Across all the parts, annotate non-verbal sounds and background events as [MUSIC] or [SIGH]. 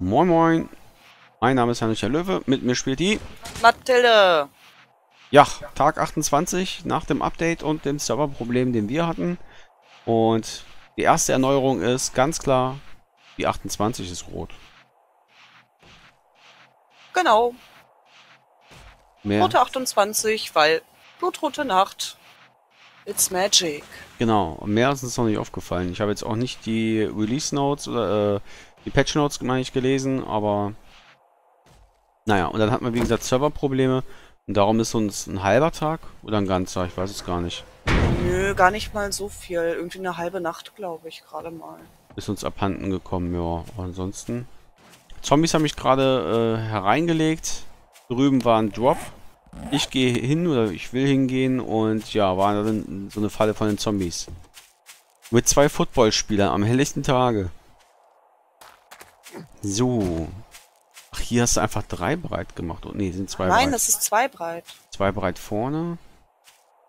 Moin Moin, mein Name ist Heinrich der Löwe, mit mir spielt die Mathilde. Ja, Tag 28 nach dem Update und dem Serverproblem, den wir hatten. Und die erste Erneuerung ist ganz klar, die 28 ist rot. Genau, Mehr, rote 28, weil blutrote Nacht. It's magic. genau, mehr ist uns noch nicht aufgefallen. Ich habe jetzt auch nicht die Release Notes oder äh, die Patch Notes, meine ich, gelesen, aber naja, und dann hatten wir wie gesagt Serverprobleme und darum ist uns ein halber Tag oder ein ganzer, ich weiß es gar nicht. Nö, gar nicht mal so viel. Irgendwie eine halbe Nacht, glaube ich, gerade mal. ist uns abhanden gekommen, ja. Ansonsten. Zombies haben mich gerade äh, hereingelegt. Drüben war ein Drop. Ich gehe hin oder ich will hingehen und ja, war dann so eine Falle von den Zombies. Mit zwei Footballspielern am helllichten Tage. So. Ach, hier hast du einfach drei breit gemacht. Oh, nee, sind zwei Nein, breit. das ist zwei breit. Zwei breit vorne.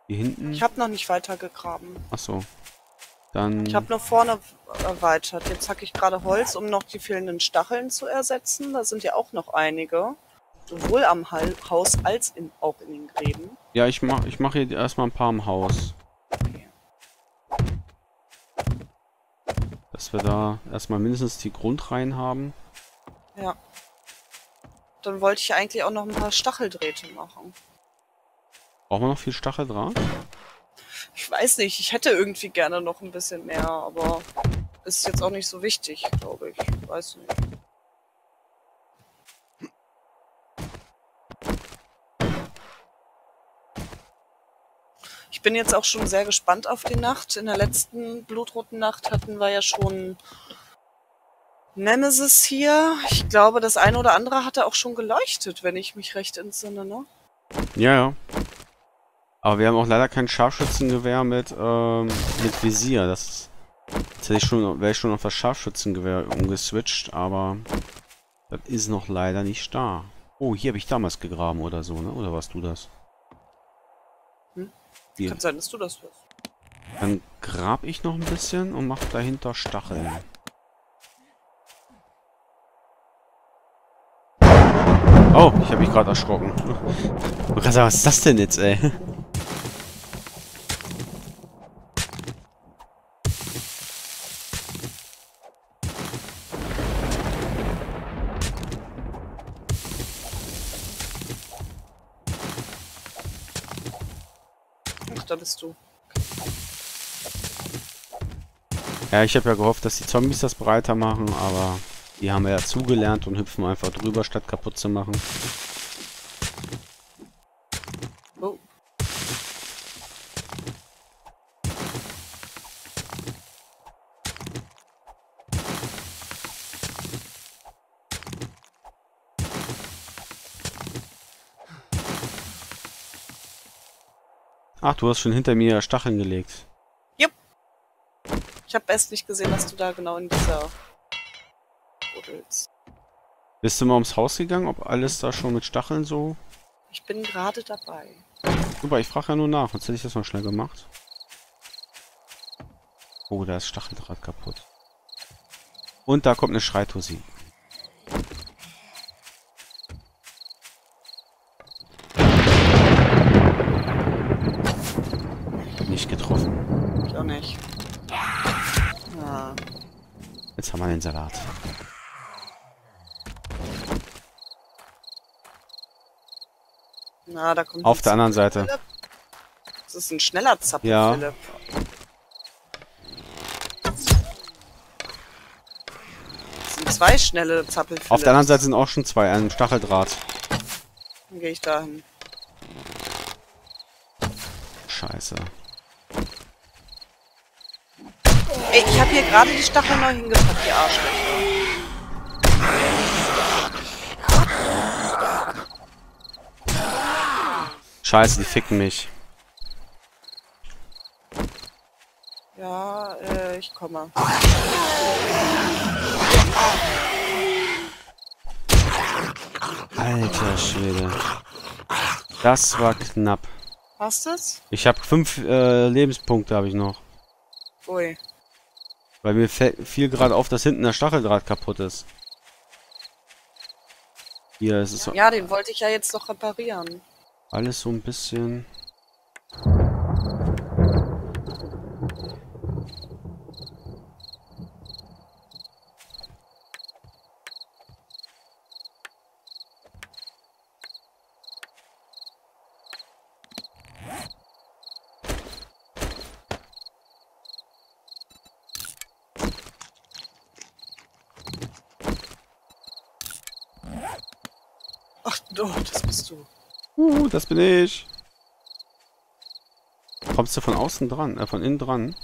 Hier hinten. Ich habe noch nicht weiter gegraben. Achso. Dann. Ich habe nur vorne erweitert. Jetzt hacke ich gerade Holz, um noch die fehlenden Stacheln zu ersetzen. Da sind ja auch noch einige. Sowohl am Haus als in, auch in den Gräben. Ja, ich mach, ich mach hier erstmal ein paar im Haus. Dass wir da erstmal mindestens die Grundreihen haben. Ja. Dann wollte ich eigentlich auch noch ein paar Stacheldrähte machen. Brauchen wir noch viel Stacheldraht? Ich weiß nicht, ich hätte irgendwie gerne noch ein bisschen mehr, aber ist jetzt auch nicht so wichtig, glaube ich. Weiß nicht. Ich bin jetzt auch schon sehr gespannt auf die Nacht. In der letzten blutroten Nacht hatten wir ja schon Nemesis hier. Ich glaube, das eine oder andere hatte auch schon geleuchtet, wenn ich mich recht entsinne, ne? Ja, ja. Aber wir haben auch leider kein Scharfschützengewehr mit, ähm, mit Visier. Das jetzt hätte ich schon, wäre ich schon auf das Scharfschützengewehr umgeswitcht, aber das ist noch leider nicht da. Oh, hier habe ich damals gegraben oder so, ne? Oder warst du das? Hm? Hier. Kann sein, dass du das wirst. Dann grab ich noch ein bisschen und mach dahinter Stacheln. Oh, ich habe mich gerade erschrocken. Was ist das denn jetzt, ey? Ach, da bist du. Ja, ich habe ja gehofft, dass die Zombies das breiter machen, aber die haben ja zugelernt und hüpfen einfach drüber, statt kaputt zu machen. Oh. Ach, du hast schon hinter mir Stacheln gelegt. Ich habe erst nicht gesehen, dass du da genau in dieser buddelst. Bist du mal ums Haus gegangen, ob alles da schon mit Stacheln so... Ich bin gerade dabei. Super, ich frage ja nur nach, sonst hätte ich das noch schnell gemacht. Oh, da ist Stacheldraht kaputt. Und da kommt eine Schreitusi. Nicht getroffen. Ich auch nicht. Ah, Jetzt haben wir den Salat. Na, da kommt Auf der anderen Seite. Philipp. Das ist ein schneller Zappel, Ja. Philipp. Das sind zwei schnelle Zappel, Philipp. Auf der anderen Seite sind auch schon zwei, ein Stacheldraht. Dann gehe ich dahin. Scheiße. Ey, ich habe hier gerade die Stacheln neu hingepackt, die Arschlöcher. Scheiße, die ficken mich. Ja, äh, ich komme. Alter Schwede. Das war knapp. Hast du's? Ich habe fünf äh, Lebenspunkte habe ich noch. Ui. Weil mir viel gerade auf, dass hinten der Stacheldraht kaputt ist. Hier es ist so Ja, den wollte ich ja jetzt noch reparieren. Alles so ein bisschen. Ach, oh, das bist du. Das bin ich. Kommst du von außen dran, äh, von innen dran?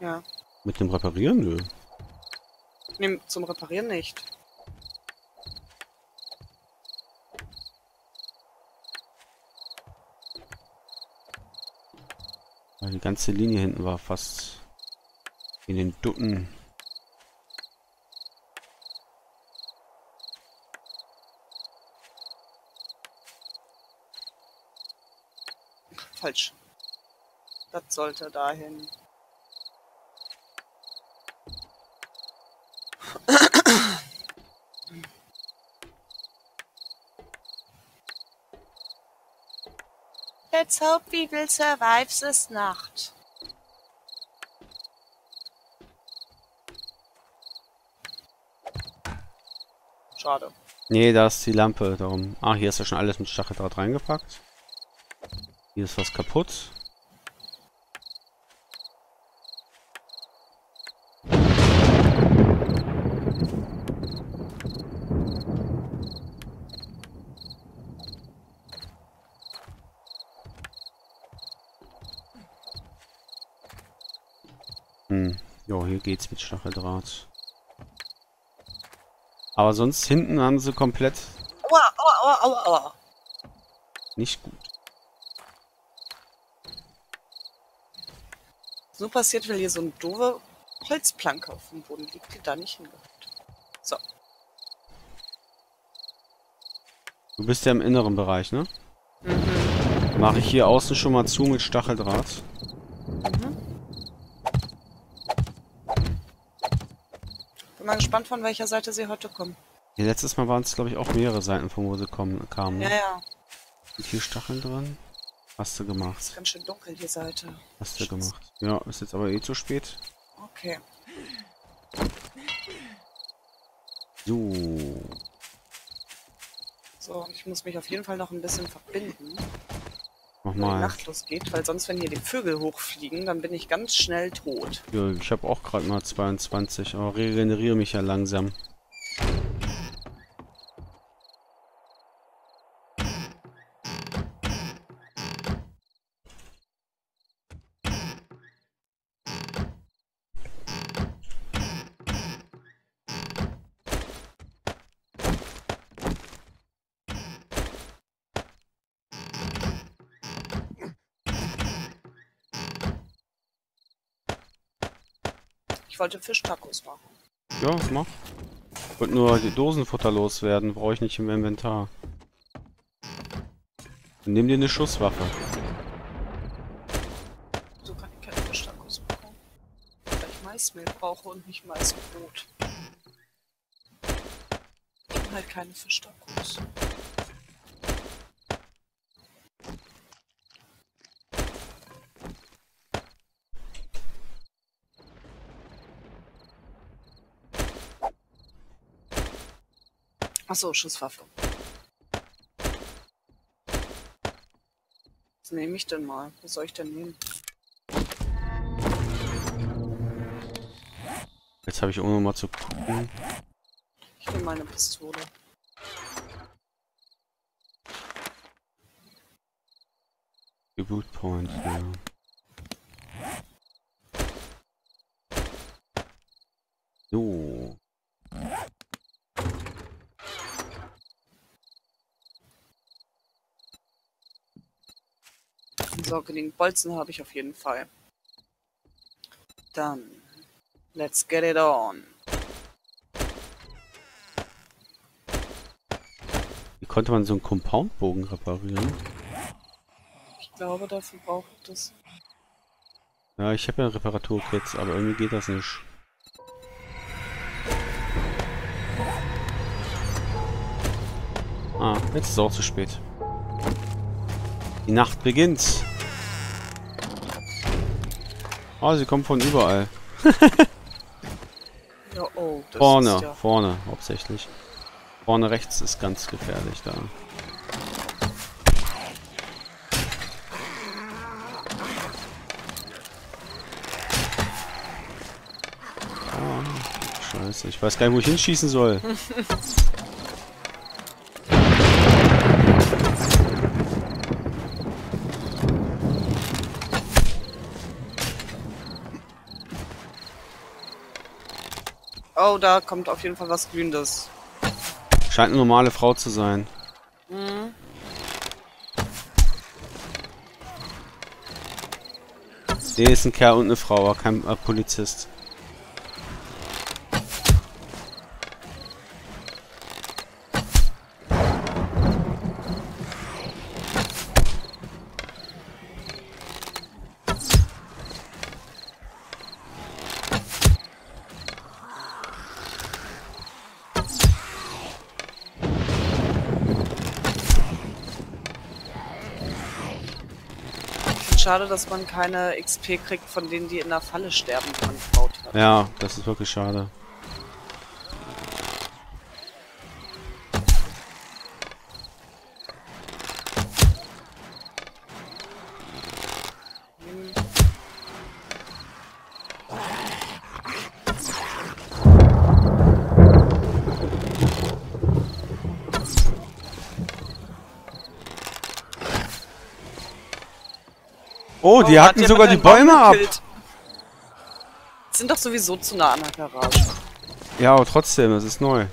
Ja. Mit dem Reparieren, nö. Nee, zum Reparieren nicht. Die ganze Linie hinten war fast in den Dutten. Falsch. Das sollte dahin. Let's hope we will survive this Nacht. Schade. Nee, da ist die Lampe. Darum. Ah, hier ist ja schon alles mit Stacheldraht reingepackt. Hier ist was kaputt. Hm. Jo, hier geht's mit Stacheldraht. Aber sonst hinten haben sie komplett Aua, aua, aua, aua, aua. nicht gut. So passiert, weil hier so eine doofe Holzplanke auf dem Boden liegt, die da nicht hingehört. So. Du bist ja im inneren Bereich, ne? Mhm. Mache ich hier außen schon mal zu mit Stacheldraht. Bin mal gespannt, von welcher Seite sie heute kommen. Ja, letztes Mal waren es, glaube ich, auch mehrere Seiten, von wo sie kommen, kamen. Ja, Ne? ja. Sind hier Stacheln dran? Hast du gemacht. Ist ganz schön dunkel, die Seite. Hast du gemacht. Ja, ist jetzt aber eh zu spät. Okay. So. So, ich muss mich auf jeden Fall noch ein bisschen verbinden, Mach wenn die mal. Nacht losgeht, weil sonst, wenn hier die Vögel hochfliegen, dann bin ich ganz schnell tot. Ja, ich habe auch gerade mal 22, aber regeneriere mich ja langsam. Ich wollte Fischtacos machen. Ja, mach. Ich wollte nur die Dosenfutter loswerden, brauche ich nicht im Inventar. Nimm dir eine Schusswaffe. So kann ich keine Fischtacos machen. Weil ich Maismehl brauche und nicht Maisbrot. Und halt keine Fischtacos. Achso, Schusswaffe. Was nehme ich denn mal? Was soll ich denn nehmen? Jetzt habe ich ohne mal zu gucken. Ich nehme meine Pistole. Die Boot Point, ja. So. So, genügend Bolzen habe ich auf jeden Fall. Dann, let's get it on. Wie konnte man so einen Compoundbogen reparieren? Ich glaube, dafür braucht es. Ja, ich habe ja Reparaturkits, aber irgendwie geht das nicht. Ah, jetzt ist es auch zu spät. Die Nacht beginnt. Oh, sie kommen von überall. [LAUGHS] Ja, oh, vorne, ja... vorne hauptsächlich. Vorne rechts ist ganz gefährlich da. Oh, scheiße, ich weiß gar nicht, wo ich hinschießen soll. [LAUGHS] Oh, da kommt auf jeden Fall was Grünes. Scheint eine normale Frau zu sein. Mhm. Nee, ist ein Kerl und eine Frau, aber kein äh, Polizist. Schade, dass man keine XP kriegt von denen, die in der Falle sterben, die man gebaut hat. Ja, das ist wirklich schade. Oh, die Oh, hacken sogar die Bäume ab. Sind doch sowieso zu nah an der Garage. Ja, aber trotzdem, das ist neu.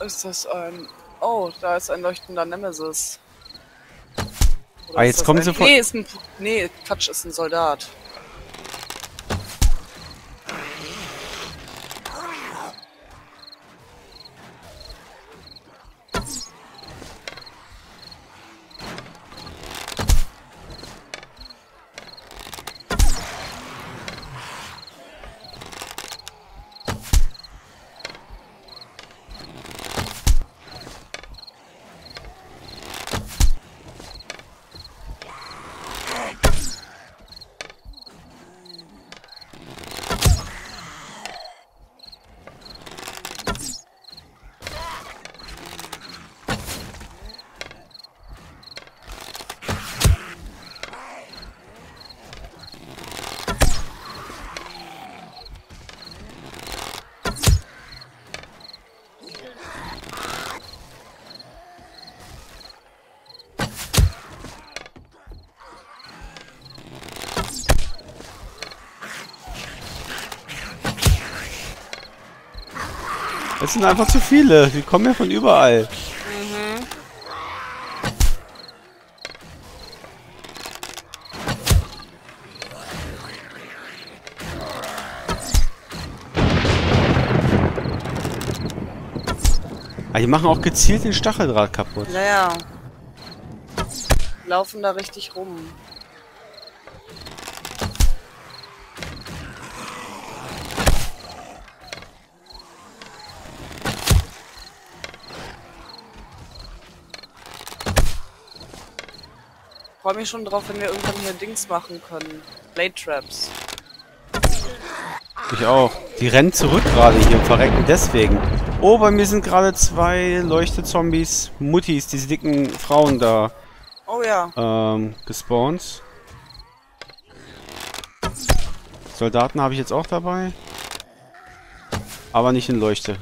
Ist das ein... Oh, da ist ein leuchtender Nemesis. Oder Ah, ist jetzt kommen sie von- Nee, ist ein... Nee, Quatsch, ist ein Soldat. Es sind einfach zu viele. Die kommen ja von überall. Ah, die machen auch gezielt den Stacheldraht kaputt. Naja. Laufen da richtig rum. Freue mich schon drauf, wenn wir irgendwann hier Dings machen können. Blade Traps. Ich auch. Die rennen zurück gerade hier und verrecken deswegen. Oh, bei mir sind gerade zwei Leuchtezombies, Muttis, diese dicken Frauen da, Oh ja. ähm, gespawnt. Soldaten habe ich jetzt auch dabei. Aber nicht in Leuchte.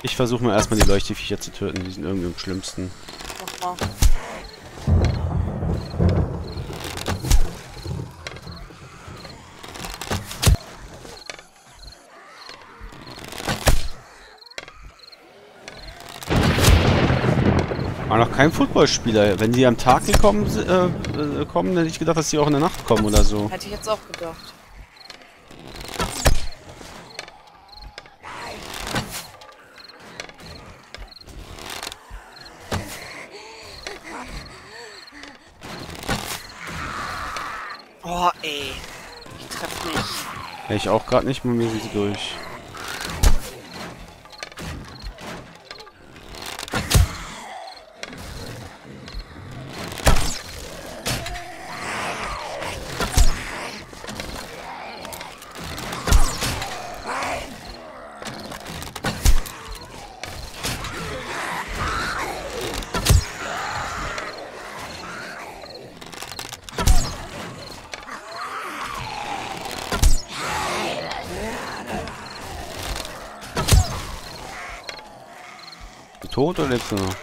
Ich versuche mal erstmal die Leuchteviecher zu töten. Die sind irgendwie am schlimmsten. Mach mal. Kein Footballspieler. Wenn die am Tag gekommen äh, äh, kommen, dann hätte ich gedacht, dass die auch in der Nacht kommen oder so. Hätte ich jetzt auch gedacht. Oh, ey. Ich treff nicht. Ja, ich auch gerade nicht, mal mir sind sie durch. Tot oder lebst du noch?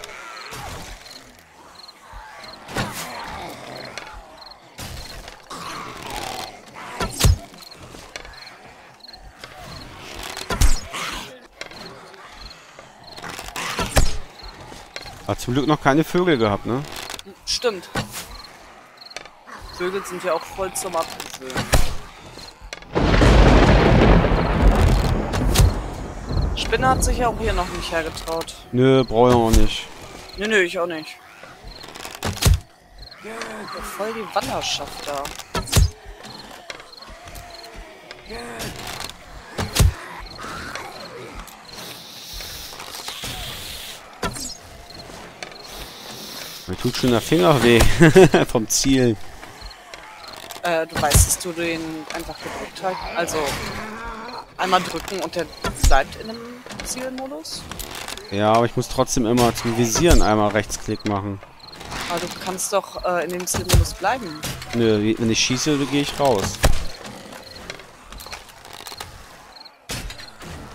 Hat zum Glück noch keine Vögel gehabt, ne? Stimmt. Vögel sind ja auch voll zum Abgewöhnen. Spinne hat sich ja auch hier noch nicht hergetraut. Nö, brauche ich auch nicht. Nö, nö, ich auch nicht. Ja, voll die Wanderschaft da. Mir tut schon der Finger weh. [LAUGHS] Vom Ziel. Äh, du weißt, dass du den einfach gedrückt hast. Also einmal drücken und der bleibt in einem Zielmodus. Ja, aber ich muss trotzdem immer zum Visieren einmal Rechtsklick machen. Aber du kannst doch äh, in dem Zielmodus bleiben. Nö, wenn ich schieße, gehe ich raus.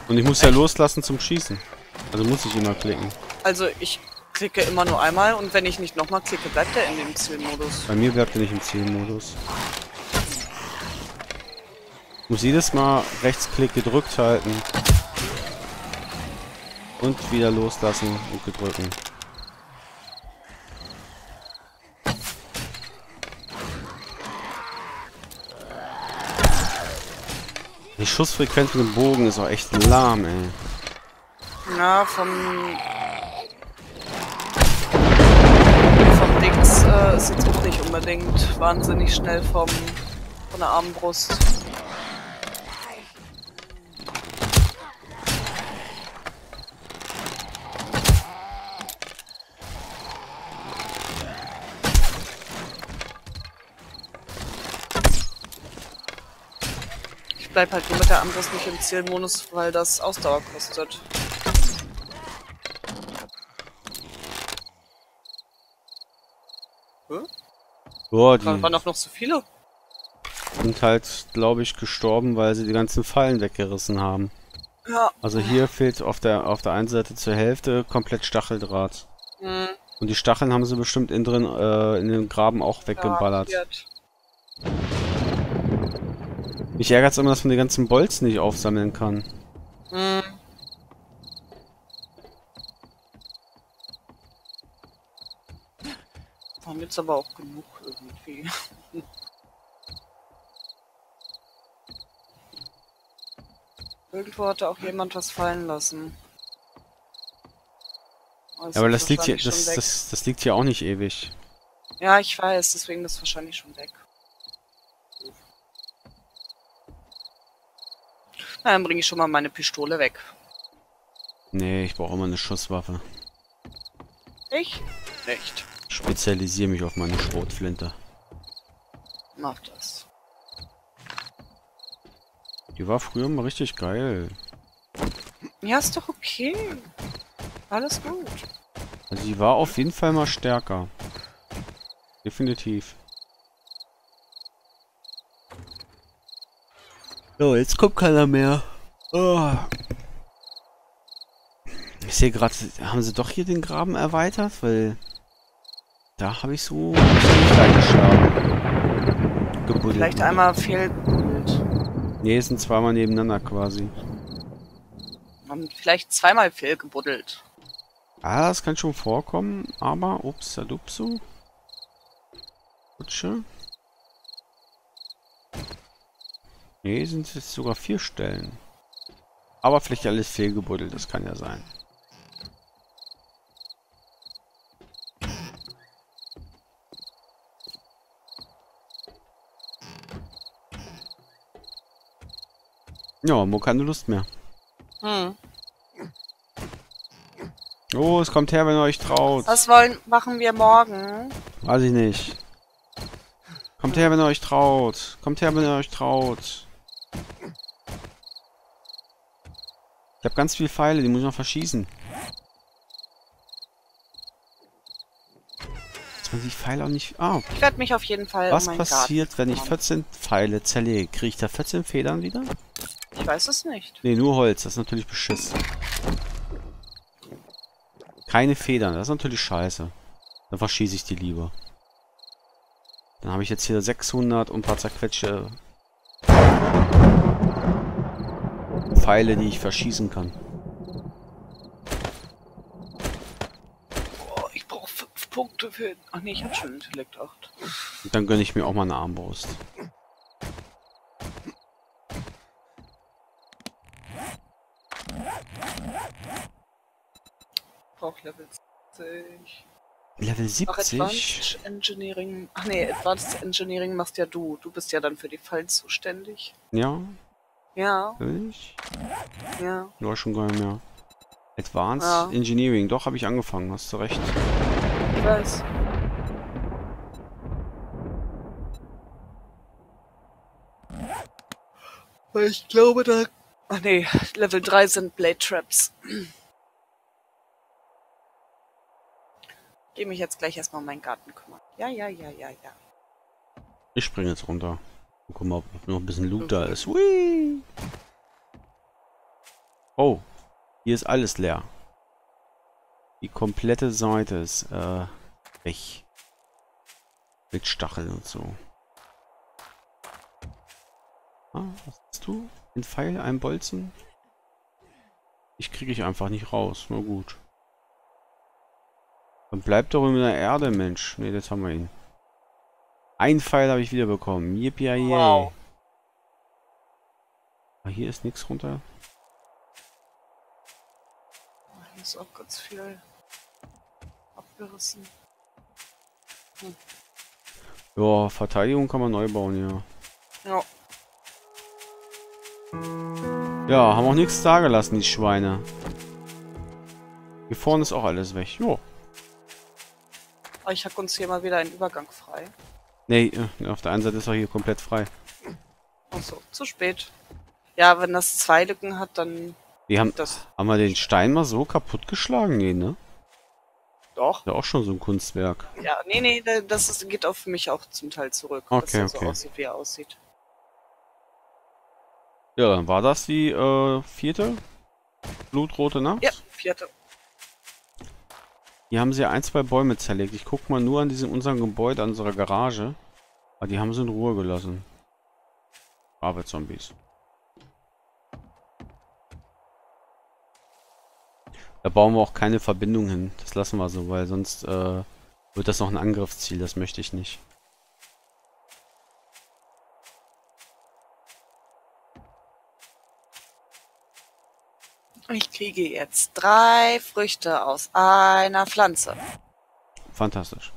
Und ich muss ja loslassen zum Schießen. Also muss ich immer klicken. Also ich klicke immer nur einmal und wenn ich nicht nochmal klicke, bleibt er in dem Zielmodus. Bei mir bleibt er nicht im Zielmodus. Ich muss jedes Mal Rechtsklick gedrückt halten. Und wieder loslassen und gedrücken. Die Schussfrequenz mit dem Bogen ist auch echt lahm, ey. Ja, vom... Vom Dings äh, ist jetzt auch nicht unbedingt wahnsinnig schnell vom... von der Armbrust. Bleib halt nur mit der Armbrust nicht im Zielmodus, weil das Ausdauer kostet. Hä? Boah, Waren die waren doch noch so viele? sind halt, glaube ich, gestorben, weil sie die ganzen Fallen weggerissen haben. Ja. Also hier fehlt auf der auf der einen Seite zur Hälfte komplett Stacheldraht. Hm, Und die Stacheln haben sie bestimmt innen drin äh, in den Graben auch weggeballert. garantiert. Mich ärgert immer, dass man die ganzen Bolzen nicht aufsammeln kann. Hm. Waren jetzt aber auch genug irgendwie. [LAUGHS] Irgendwo hatte auch jemand was fallen lassen. Aber, Ja, aber das liegt hier, das, das, das liegt hier auch nicht ewig. Ja, ich weiß, deswegen ist es wahrscheinlich schon weg. Na, dann bringe ich schon mal meine Pistole weg. Nee, ich brauche immer eine Schusswaffe. Ich? Nicht. Ich spezialisiere mich auf meine Schrotflinte. Mach das. Die war früher mal richtig geil. Ja, ist doch okay. Alles gut. Also die war auf jeden Fall mal stärker. Definitiv. So, jetzt kommt keiner mehr. Oh. Ich sehe gerade, haben sie doch hier den Graben erweitert, weil da habe ich so nicht reingeschlagen. Gebuddelt. Vielleicht einmal fehlbuddelt. Nee, es sind zweimal nebeneinander quasi. Haben vielleicht zweimal fehlgebuddelt. Ah, das kann schon vorkommen, aber ups, adupsu. Kutsche. Nee, sind es sogar vier Stellen. Aber vielleicht alles fehlgebuddelt, das kann ja sein. Ja, Mo keine Lust mehr. Hm. Oh, es kommt her, wenn ihr euch traut. Was wollen, machen wir morgen? Weiß ich nicht. Kommt her, wenn ihr euch traut. Kommt her, wenn ihr euch traut. Habe ganz viele Pfeile, die muss ich noch verschießen. Dass man die Pfeile auch nicht... Ah, Ich werde mich auf jeden Fall was passiert, Garten wenn ich kümmern. 14 Pfeile zerlege? Kriege ich da 14 Federn wieder? Ich weiß es nicht. Ne, nur Holz. Das ist natürlich Beschiss. Keine Federn. Das ist natürlich scheiße. Dann verschieße ich die lieber. Dann habe ich jetzt hier 600 und ein paar zerquetschte Pfeile, die ich verschießen kann. Oh, ich brauche fünf Punkte für... Ach nee, ich habe schon Intellekt 8. Und dann gönne ich mir auch mal eine Armbrust. Ich brauche Level 70. Level Ach, 70? Advanced Engineering. Ach nee, Advanced Engineering machst ja du. Du bist ja dann für die Fallen zuständig. Ja, Ja, will ich? ja. Ja, schon gar nicht mehr. Advanced Ja. Engineering. Doch, habe ich angefangen. Hast du recht. Ich weiß. Weil ich glaube, da. Ach nee, Level 3 sind Blade Traps. Geh mich jetzt gleich erstmal um meinen Garten kümmern. Ja, ja, ja, ja, ja. Ich springe jetzt runter. Guck mal, ob noch ein bisschen Loot da ist. Hui! Oh, hier ist alles leer. Die komplette Seite ist äh, weg. Mit Stacheln und so. Ah, was hast du? Ein Pfeil, ein Bolzen? Ich kriege ich einfach nicht raus. Na gut. Dann bleibt doch in der Erde, Mensch. Ne, jetzt haben wir ihn. Ein Pfeil habe ich wieder bekommen. Yippie Wow. Ah, hier ist nichts runter. Hier ist auch ganz viel abgerissen. Ja, Verteidigung kann man neu bauen, ja. Ja. Ja, haben auch nichts da gelassen, die Schweine. Hier vorne ist auch alles weg. Jo. Ich hack uns hier mal wieder einen Übergang frei. Nee, äh, auf der einen Seite ist er hier komplett frei. Achso, zu spät. Ja, wenn das zwei Lücken hat, dann Wir haben, das haben wir den Stein mal so kaputt geschlagen? Nee, ne? doch. Ja, auch schon so ein Kunstwerk. Ja, nee, nee, da- das ist, geht auf mich auch zum Teil zurück. Okay, dass er so okay. aussieht, wie er aussieht. Ja, dann war das die äh, vierte blutrote Nacht. Ja, vierte. Hier haben sie ein, zwei Bäume zerlegt. Ich guck mal nur an diesem unserem Gebäude, an unserer Garage. Aber die haben sie in Ruhe gelassen. Arbeitszombies. Da bauen wir auch keine Verbindung hin. Das lassen wir so, weil sonst äh, wird das noch ein Angriffsziel. Das möchte ich nicht. Ich kriege jetzt drei Früchte aus einer Pflanze. Fantastisch.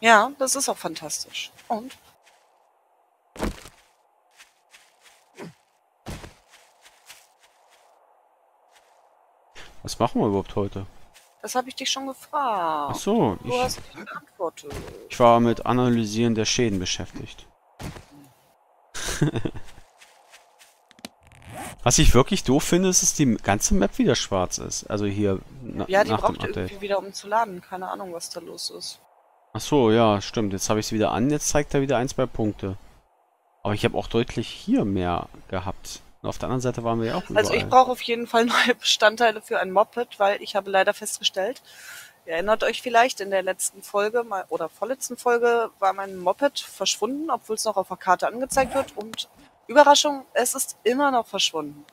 Ja, das ist auch fantastisch. Und? Was machen wir überhaupt heute? Das habe ich dich schon gefragt. Ach so, Du ich, hast nicht geantwortet. ich war mit Analysieren der Schäden beschäftigt. [LAUGHS] Was ich wirklich doof finde, ist, dass die ganze Map wieder schwarz ist. Also hier na, Ja, die nach dem braucht Update. irgendwie wieder um zu laden. Keine Ahnung, was da los ist. Ach so, ja, stimmt. Jetzt habe ich es wieder an. Jetzt zeigt er wieder ein, zwei Punkte. Aber ich habe auch deutlich hier mehr gehabt. Und auf der anderen Seite waren wir ja auch überall. Also ich brauche auf jeden Fall [LAUGHS] neue Bestandteile für ein Moped, weil ich habe leider festgestellt, ihr erinnert euch vielleicht, in der letzten Folge mal, oder vorletzten Folge war mein Moped verschwunden, obwohl es noch auf der Karte angezeigt wird und Überraschung, es ist immer noch verschwunden.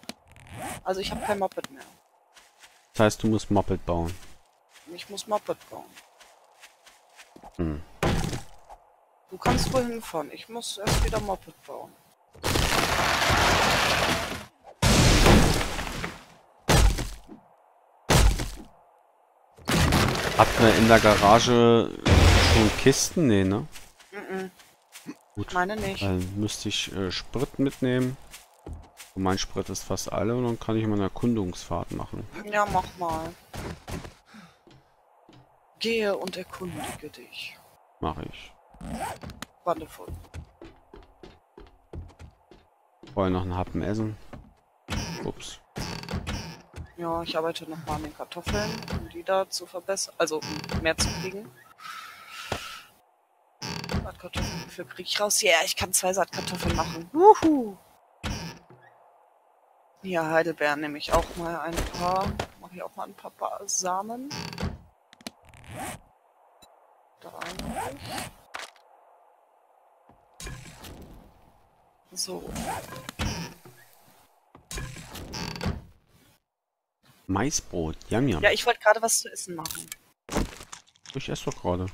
Also ich habe kein Moped mehr. Das heißt, du musst Moped bauen. Ich muss Moped bauen. Hm. Du kannst wohin fahren. Ich muss erst wieder Moped bauen. Habt ihr in der Garage schon Kisten? Nee, ne? Mhm. Gut. Meine nicht. Dann müsste ich äh, Sprit mitnehmen. Und mein Sprit ist fast alle und dann kann ich mal eine Erkundungsfahrt machen. Ja, mach mal. Gehe und erkundige dich. Mache ich. Wonderful. Vorher noch einen Happen essen. Ups. Ja, ich arbeite noch mal an den Kartoffeln, um die da zu verbessern. Also, um mehr zu kriegen. Saatkartoffeln, wie viel krieg ich raus? Ja, yeah, ich kann zwei Saatkartoffeln machen. Wuhu! Ja, Heidelbeeren nehme ich auch mal ein paar. Mache ich auch mal ein paar ba Samen. Da rein. So. Maisbrot. Yum, yum. Ja, ich wollte gerade was zu essen machen. Ich esse doch gerade.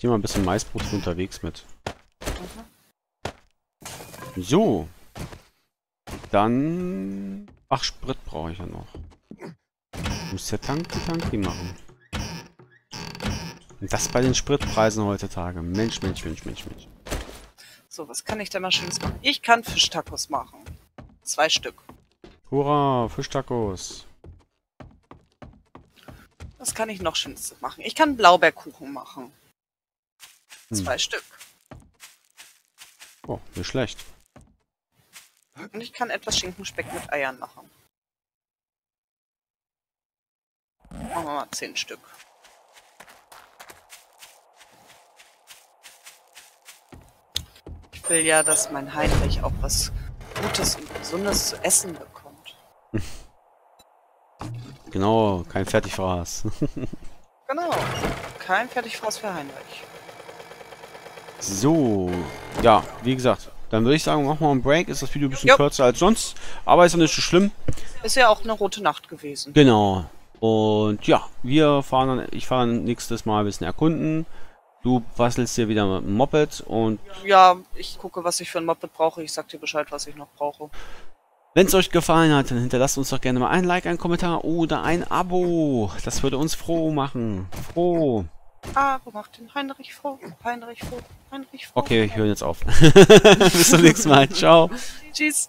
Ich nehme mal ein bisschen Maisbrot für unterwegs mit. So. Dann... Ach, Sprit brauche ich ja noch. Muss ja Tanki Tanki machen. Und das bei den Spritpreisen heutzutage. Mensch, Mensch, Mensch, Mensch, Mensch. So, was kann ich denn mal Schönes machen? Ich kann Fischtacos machen. Zwei Stück. Hurra, Fischtacos. Was kann ich noch Schönes machen? Ich kann Blaubeerkuchen machen. Hm. Zwei Stück. Oh, nicht schlecht. Und ich kann etwas Schinkenspeck mit Eiern machen. Machen wir mal zehn Stück. Ich will ja, dass mein Heinrich auch was Gutes und Gesundes zu essen bekommt. Genau, kein Fertigfraß. [LAUGHS] Genau. Kein Fertigfraß für Heinrich. So, ja, wie gesagt. Dann würde ich sagen, machen wir einen Break. Ist das Video ein bisschen Jo. kürzer als sonst. Aber ist ja nicht so schlimm. Ist ja auch eine rote Nacht gewesen. Genau. Und ja, wir fahren dann, ich fahre nächstes Mal ein bisschen erkunden. Du bastelst dir wieder mit dem Moped und Ja, ich gucke, was ich für ein Moped brauche. Ich sag dir Bescheid, was ich noch brauche. wenn es euch gefallen hat, dann hinterlasst uns doch gerne mal ein Like, einen Kommentar oder ein Abo. Das würde uns froh machen. Froh. Aber macht den Heinrich froh. Heinrich froh. Heinrich froh. Okay, ich höre jetzt auf. [LAUGHS] [LAUGHS] Bis zum nächsten Mal. Ciao. Tschüss.